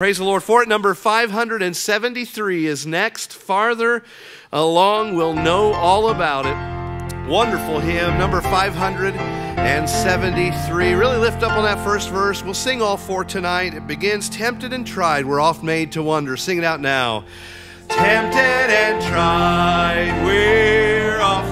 Praise the Lord for it. Number 573 is next. Farther along, we'll know all about it. Wonderful hymn, number 573. Really lift up on that first verse. We'll sing all four tonight. It begins Tempted and tried, we're oft made to wonder. Sing it out now. Tempted and tried, we're oft.